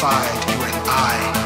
side, you and I.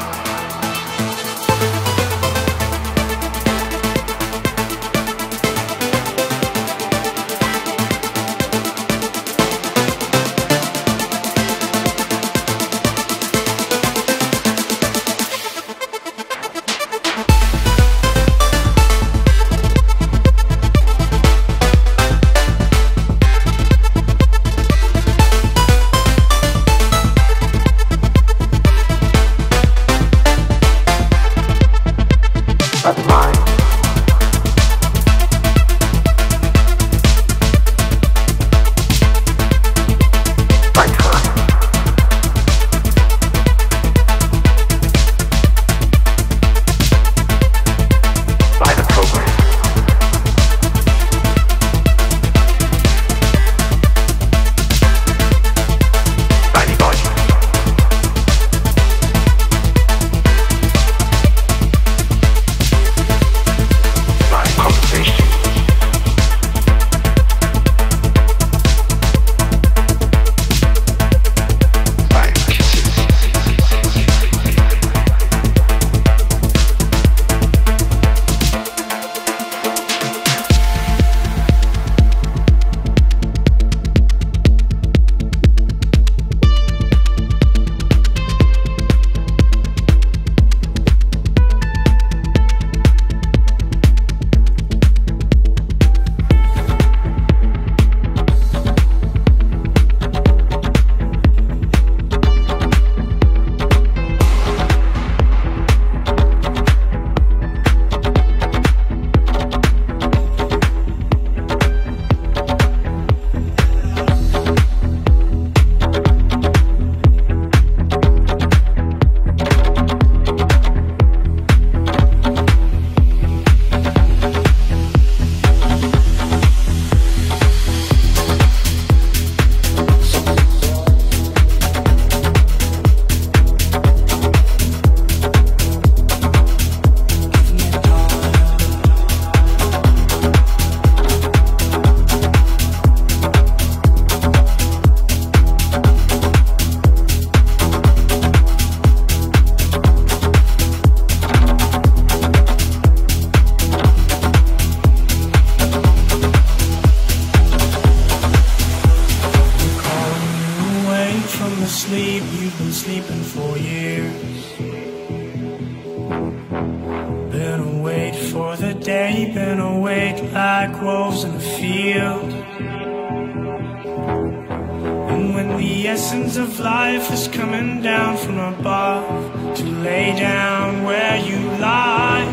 from above to lay down where you lie.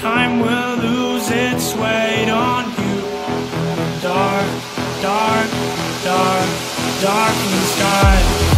Time will lose its weight on you. Dark, dark, dark, dark in the sky.